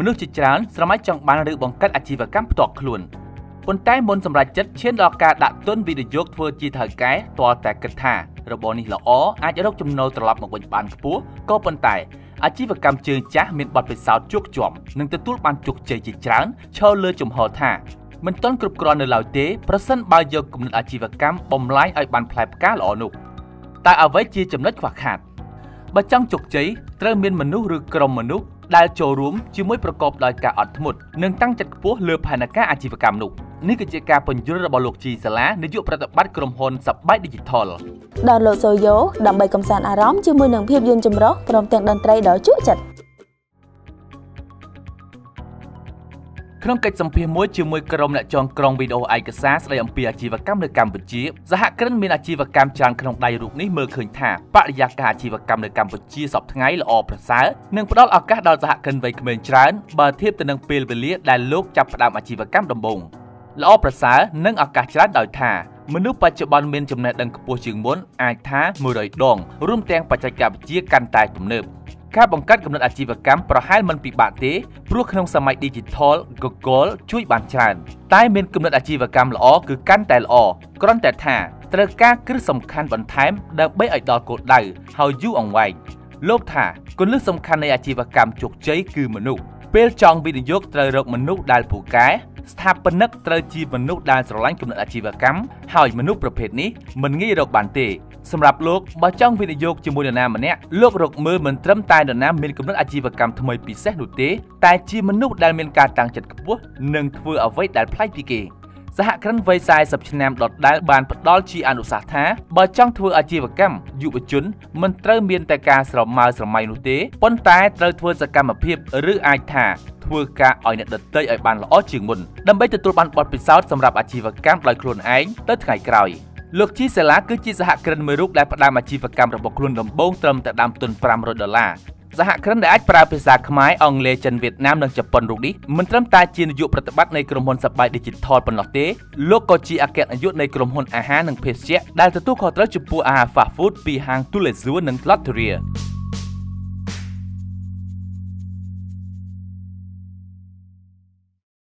មនុស្សជាច្រើនស្រមៃចង់បានឬបង្កើតអាជីវកម្មផ្ទាល់ខ្លួនប៉ុន្តែមុនសម្រាប់ចិត្តឈានដល់ការដាក់ទុនវិនិយោគធ្វើជាថៅកែទាល់តែគិតថារបរនេះល្អអាចរកចំណូលត្រឡប់មកវិញបានខ្ពស់ក៏ប៉ុន្តែអាជីវកម្មជើងចាស់មានបទពិសោធន៍ជោគជាំនិងទទួលបានជោគជ័យជាច្រើនឈរលើជំហរថាមិនទាន់គ្រប់គ្រាន់នៅឡើយទេប្រសិនបើយកគំនិតអាជីវកម្មបំលែងឲ្យបានផ្លែផ្កាល្អនោះតែអ្វីជាចំណុចខ្វះខាតបើចង់ជោគជ័យត្រូវមានមនុស្សឬក្រុមមនុស្ស ដែលចូលរួមជាមួយប្រកបដោយការអត់ធ្មត់និងតាំងចិត្តខ្ពស់លើផែនការអាជីវកម្មនោះនេះគឺជាការពន្យល់របស់លោកជីសាឡានាយកប្រតិបត្តិក្រុមហ៊ុនសបាយ Digital ដោនឡូតសូយ៉ូដើម្បីកំសាន្តអារម្មណ៍ជាមួយនឹងភាពយន្តចម្រុះព្រមទាំងតន្ត្រីដ៏ជក់ចិត្ត ក្នុងកិច្ចសម្ភាសន៍មួយជាមួយក្រុមអ្នកចងក្រងវីដេអូឯកសារស្ដីអំពីអាជីវកម្មនៅកម្ពុជាសហគ្រិនមានអាជីវកម្មច្រើនក្នុងដៃរូបនេះមើលឃើញថាបរិយាកាសអាជីវកម្មនៅកម្ពុជាសពថ្ងៃល្អប្រសើរនិងផ្ដល់ឱកាសដល់សហគ្រិនវ័យក្មេងច្រើនបើធៀបទៅនឹងពេលវេលាដែលលោកចាប់ផ្ដើមអាជីវកម្មដំបូងល្អប្រសើរនិងឱកាសច្រើនដោយថាមនុស្សបច្ចុប្បន្នមានចំណេះដឹងខ្ពស់ជាងមុនអាចថា100ដងរួមទាំងបច្ចេកវិទ្យាកាន់តែទំនើប ការបង្កើតគំនិតអាជីវកម្មប្រហែលមិនពិបាកទេព្រោះក្នុងសម័យ Digital Google ជួយបានច្រើនតែមានគំនិតអាជីវកម្មល្អគឺកាន់តែល្អគ្រាន់តែថាត្រូវការគ្រឹះសំខាន់បន្ថែមដើម្បីឲ្យដល់គោលដៅហើយយូរអង្វែងលោកថាគន្លឹះសំខាន់នៃអាជីវកម្មជោគជ័យគឺមនុស្សពេលចង់វិនិយោគត្រូវរកមនុស្សដែលពូកែស្ថាបនិកត្រូវជាមនុស្សដែលស្រឡាញ់គំនិតអាជីវកម្មហើយមនុស្សប្រភេទនេះមិនងាយរកបានទេ សម្រាប់លោកបើចង់វិនិយោគជាមួយនរណាម្នាក់លោករកមើលមិនត្រឹមតែនរណាមានគំនិតអាជីវកម្មថ្មីពិសេសនោះទេតែជាមនុស្សដែលមានការតាំងចិត្តខ្ពស់និងធ្វើអ្វីដែលប្លែកពីគេសហគ្រិនវ័យ40ឆ្នាំដដែលបានផ្ដល់ជាអនុសាសន៍ថាបើចង់ធ្វើអាជីវកម្មយុវជនមិនត្រូវមានតែការស្រមើស្រមៃនោះទេប៉ុន្តែត្រូវធ្វើសកម្មភាពឬអាចថាធ្វើការឲ្យអ្នកដទៃឲ្យបានល្អជាងមុនដើម្បីទទួលបានបទពិសោធន៍សម្រាប់អាជីវកម្មដោយខ្លួនឯងទៅថ្ងៃក្រោយ លោកជីសាឡាគឺជាសហគ្រិនមួយរូបដែលផ្ដើមអាជីវកម្មរបស់ខ្លួនដំបូងត្រឹមតែដើមទុន500ដុល្លារសហគ្រិនដែលអាចប្រើភាសាខ្មែរអង់គ្លេសចិនវៀតណាមនិងជប៉ុនរូបនេះមិនត្រឹមតែជានាយកប្រតិបត្តិនៃក្រុមហ៊ុនសបាយ Digital ប៉ុណ្ណោះទេលោកក៏ជាអគ្គនាយកនៃក្រុមហ៊ុនអាហារនិងភេសជ្ជៈដែលទទួលខុសត្រូវចំពោះអាហារ fast food ពីហាង Tulezur និង Lotteria